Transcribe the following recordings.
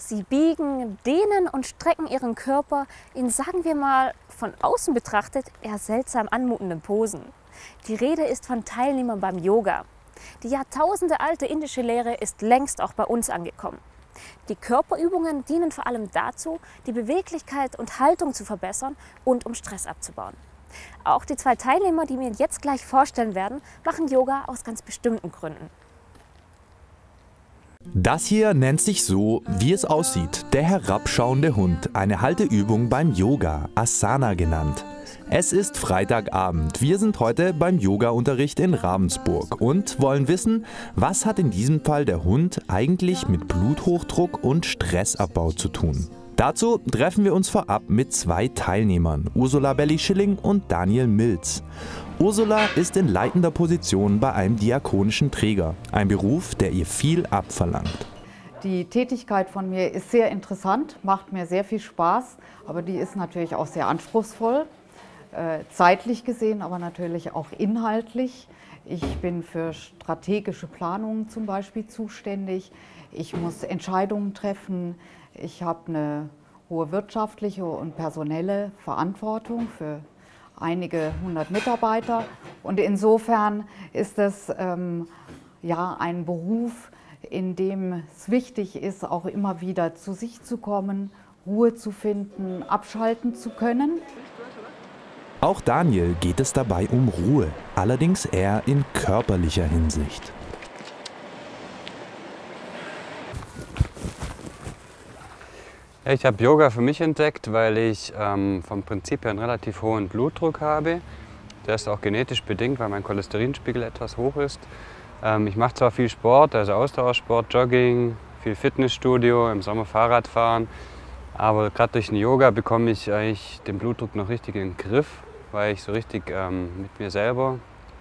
Sie biegen, dehnen und strecken ihren Körper in, sagen wir mal, von außen betrachtet eher seltsam anmutenden Posen. Die Rede ist von Teilnehmern beim Yoga. Die jahrtausendealte indische Lehre ist längst auch bei uns angekommen. Die Körperübungen dienen vor allem dazu, die Beweglichkeit und Haltung zu verbessern und um Stress abzubauen. Auch die zwei Teilnehmer, die wir jetzt gleich vorstellen werden, machen Yoga aus ganz bestimmten Gründen. Das hier nennt sich so, wie es aussieht, der herabschauende Hund, eine Halteübung beim Yoga, Asana genannt. Es ist Freitagabend. Wir sind heute beim Yoga-Unterricht in Ravensburg und wollen wissen, was hat in diesem Fall der Hund eigentlich mit Bluthochdruck und Stressabbau zu tun. Dazu treffen wir uns vorab mit zwei Teilnehmern, Ursula Belli-Schilling und Daniel Milz. Ursula ist in leitender Position bei einem diakonischen Träger, ein Beruf, der ihr viel abverlangt. Die Tätigkeit von mir ist sehr interessant, macht mir sehr viel Spaß, aber die ist natürlich auch sehr anspruchsvoll. Äh, zeitlich gesehen, aber natürlich auch inhaltlich. Ich bin für strategische Planungen zum Beispiel zuständig. Ich muss Entscheidungen treffen. Ich habe eine hohe wirtschaftliche und personelle Verantwortung für einige hundert Mitarbeiter. Und insofern ist es ähm, ja ein Beruf, in dem es wichtig ist, auch immer wieder zu sich zu kommen, Ruhe zu finden, abschalten zu können. Auch Daniel geht es dabei um Ruhe, allerdings eher in körperlicher Hinsicht. Ich habe Yoga für mich entdeckt, weil ich ähm, vom Prinzip her einen relativ hohen Blutdruck habe. Der ist auch genetisch bedingt, weil mein Cholesterinspiegel etwas hoch ist. Ähm, ich mache zwar viel Sport, also Ausdauersport, Jogging, viel Fitnessstudio, im Sommer Fahrradfahren, aber gerade durch den Yoga bekomme ich eigentlich den Blutdruck noch richtig in den Griff weil ich so richtig ähm, mit mir selber,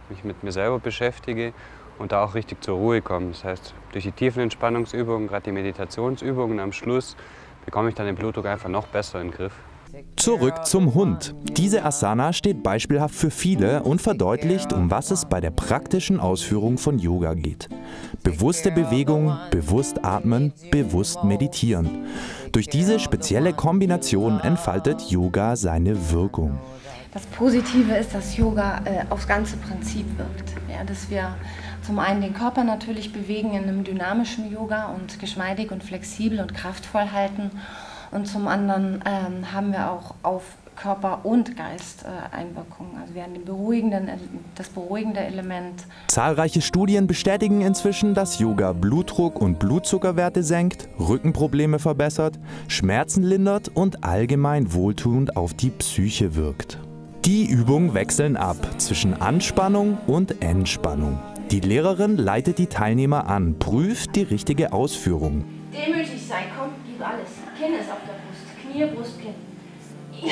mich mit mir selber beschäftige und da auch richtig zur Ruhe komme. Das heißt, durch die tiefen Entspannungsübungen, gerade die Meditationsübungen am Schluss, bekomme ich dann den Blutdruck einfach noch besser in den Griff. Zurück zum Hund. Diese Asana steht beispielhaft für viele und verdeutlicht, um was es bei der praktischen Ausführung von Yoga geht. Bewusste Bewegung, bewusst atmen, bewusst meditieren. Durch diese spezielle Kombination entfaltet Yoga seine Wirkung. Das Positive ist, dass Yoga äh, aufs ganze Prinzip wirkt. Ja, dass wir zum einen den Körper natürlich bewegen in einem dynamischen Yoga und geschmeidig und flexibel und kraftvoll halten. Und zum anderen ähm, haben wir auch auf Körper und Geist äh, Einwirkungen. Also wir haben den beruhigenden, das beruhigende Element. Zahlreiche Studien bestätigen inzwischen, dass Yoga Blutdruck und Blutzuckerwerte senkt, Rückenprobleme verbessert, Schmerzen lindert und allgemein wohltuend auf die Psyche wirkt. Die Übungen wechseln ab zwischen Anspannung und Entspannung. Die Lehrerin leitet die Teilnehmer an, prüft die richtige Ausführung. Demütig sein, komm, gib alles. Kinn ist auf der Brust, Knie, Brust, Kinn.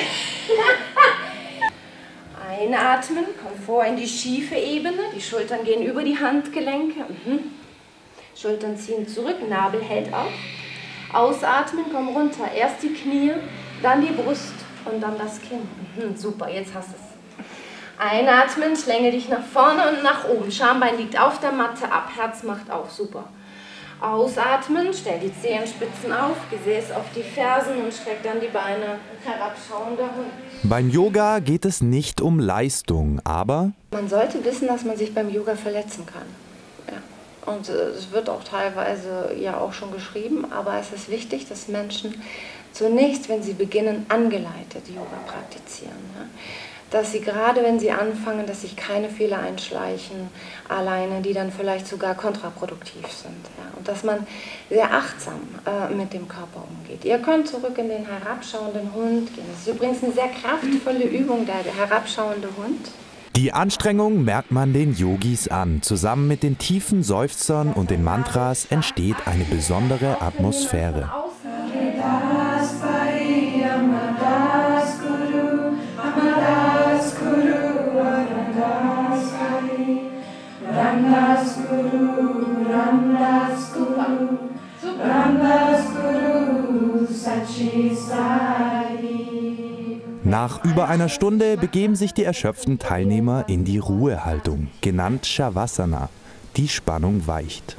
Einatmen, komm vor in die schiefe Ebene, die Schultern gehen über die Handgelenke. Mhm. Schultern ziehen zurück, Nabel hält auf. Ausatmen, komm runter. Erst die Knie, dann die Brust und dann das Kinn. Mhm, super, jetzt hast du es. Einatmen, schlänge dich nach vorne und nach oben. Schambein liegt auf der Matte ab, Herz macht auf, super. Ausatmen, stell die Zehenspitzen auf, Gesäß auf die Fersen und streck dann die Beine herabschauender Hund. Beim Yoga geht es nicht um Leistung, aber... Man sollte wissen, dass man sich beim Yoga verletzen kann. Ja. Und äh, es wird auch teilweise ja auch schon geschrieben, aber es ist wichtig, dass Menschen zunächst, wenn sie beginnen, angeleitet Yoga praktizieren. Ja dass sie gerade, wenn sie anfangen, dass sich keine Fehler einschleichen, alleine, die dann vielleicht sogar kontraproduktiv sind. Ja. Und dass man sehr achtsam äh, mit dem Körper umgeht. Ihr könnt zurück in den herabschauenden Hund gehen. Das ist übrigens eine sehr kraftvolle Übung, der herabschauende Hund. Die Anstrengung merkt man den Yogis an. Zusammen mit den tiefen Seufzern und den Mantras entsteht eine besondere Atmosphäre. Nach über einer Stunde begeben sich die erschöpften Teilnehmer in die Ruhehaltung, genannt Shavasana. Die Spannung weicht.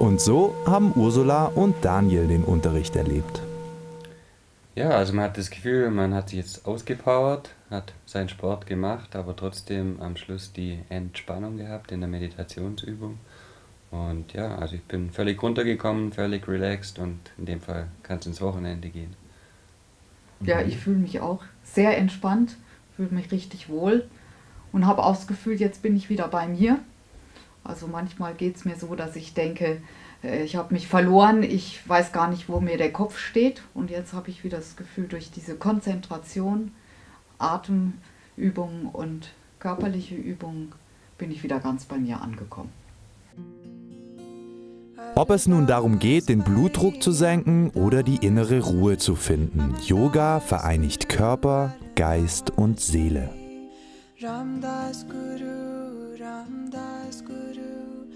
Und so haben Ursula und Daniel den Unterricht erlebt. Ja, also man hat das Gefühl, man hat sich jetzt ausgepowert, hat seinen Sport gemacht, aber trotzdem am Schluss die Entspannung gehabt in der Meditationsübung. Und ja, also ich bin völlig runtergekommen, völlig relaxed und in dem Fall kann es ins Wochenende gehen. Ja, ich fühle mich auch sehr entspannt, fühle mich richtig wohl und habe auch das Gefühl, jetzt bin ich wieder bei mir. Also manchmal geht es mir so, dass ich denke, äh, ich habe mich verloren, ich weiß gar nicht, wo mir der Kopf steht. Und jetzt habe ich wieder das Gefühl, durch diese Konzentration, Atemübungen und körperliche Übungen bin ich wieder ganz bei mir angekommen. Ob es nun darum geht, den Blutdruck zu senken oder die innere Ruhe zu finden, Yoga vereinigt Körper, Geist und Seele. Ramdas Guru, Ramdas Guru,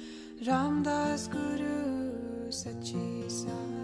Ramdas Guru, Sachi Sai.